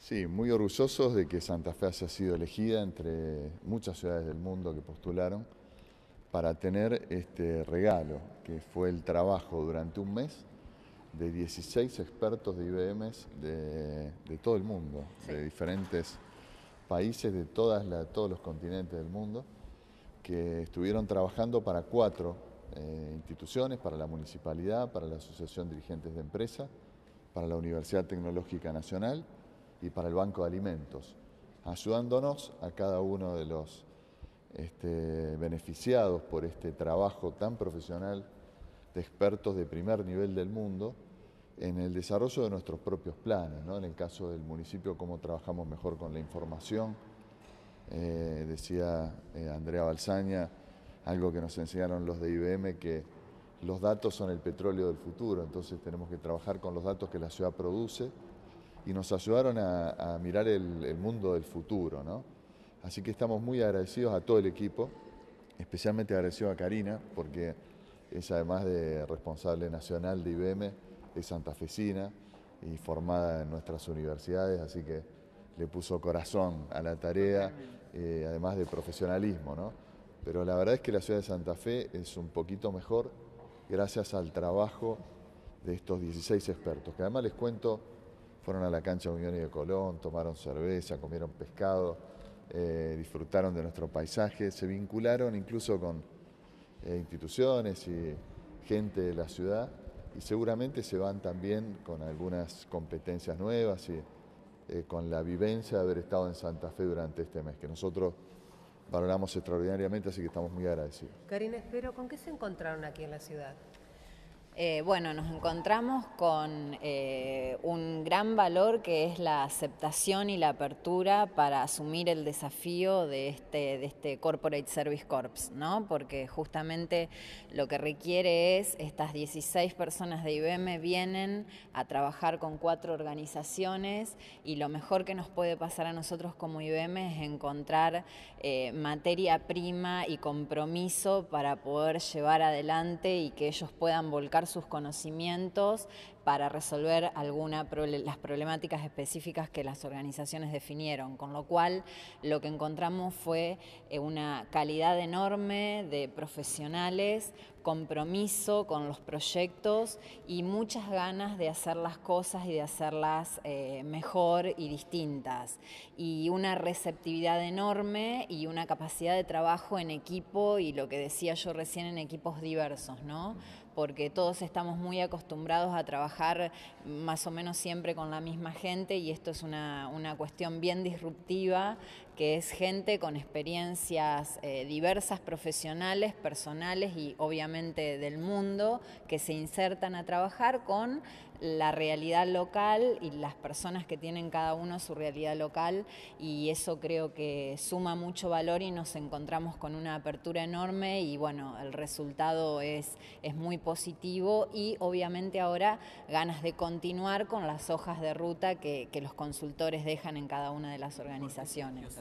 Sí, muy orgullosos de que Santa Fe haya sido elegida entre muchas ciudades del mundo que postularon para tener este regalo, que fue el trabajo durante un mes de 16 expertos de IBM de, todo el mundo, de diferentes países de todas todos los continentes del mundo, que estuvieron trabajando para cuatro eh, instituciones, para la municipalidad, para la Asociación Dirigentes de Empresa, para la Universidad Tecnológica Nacional y para el Banco de Alimentos, ayudándonos a cada uno de los este, beneficiados por este trabajo tan profesional de expertos de primer nivel del mundo en el desarrollo de nuestros propios planes, ¿no? en el caso del municipio, cómo trabajamos mejor con la información. Eh, decía eh, Andrea Balsaña, algo que nos enseñaron los de IBM, que los datos son el petróleo del futuro, entonces tenemos que trabajar con los datos que la ciudad produce y nos ayudaron a, mirar el, mundo del futuro. ¿no? Así que estamos muy agradecidos a todo el equipo, especialmente agradecidos a Karina, porque es además de responsable nacional de IBM, es santafesina y formada en nuestras universidades, así que le puso corazón a la tarea, eh, además de profesionalismo. ¿no? Pero la verdad es que la ciudad de Santa Fe es un poquito mejor gracias al trabajo de estos 16 expertos, que además les cuento, fueron a la cancha Unión y de Colón, tomaron cerveza, comieron pescado, eh, disfrutaron de nuestro paisaje, se vincularon incluso con eh, instituciones y gente de la ciudad y seguramente se van también con algunas competencias nuevas y eh, con la vivencia de haber estado en Santa Fe durante este mes, que nosotros valoramos extraordinariamente, así que estamos muy agradecidos. Karina, espero, ¿con qué se encontraron aquí en la ciudad? Eh, bueno, nos encontramos con eh, un gran valor que es la aceptación y la apertura para asumir el desafío de este, de este Corporate Service Corps, ¿no? Porque justamente lo que requiere es, estas 16 personas de IBM vienen a trabajar con cuatro organizaciones y lo mejor que nos puede pasar a nosotros como IBM es encontrar eh, materia prima y compromiso para poder llevar adelante y que ellos puedan volcar sus conocimientos para resolver alguna las problemáticas específicas que las organizaciones definieron, con lo cual lo que encontramos fue eh, una calidad enorme de profesionales, compromiso con los proyectos y muchas ganas de hacer las cosas y de hacerlas eh, mejor y distintas. Y una receptividad enorme y una capacidad de trabajo en equipo y lo que decía yo recién en equipos diversos, ¿no? Porque todos estamos muy acostumbrados a trabajar más o menos siempre con la misma gente y esto es una, una cuestión bien disruptiva, que es gente con experiencias eh, diversas, profesionales, personales y obviamente del mundo, que se insertan a trabajar con la realidad local y las personas que tienen cada uno su realidad local. Y eso creo que suma mucho valor y nos encontramos con una apertura enorme y bueno, el resultado es, es muy positivo. Y obviamente ahora ganas de continuar con las hojas de ruta que, que los consultores dejan en cada una de las organizaciones.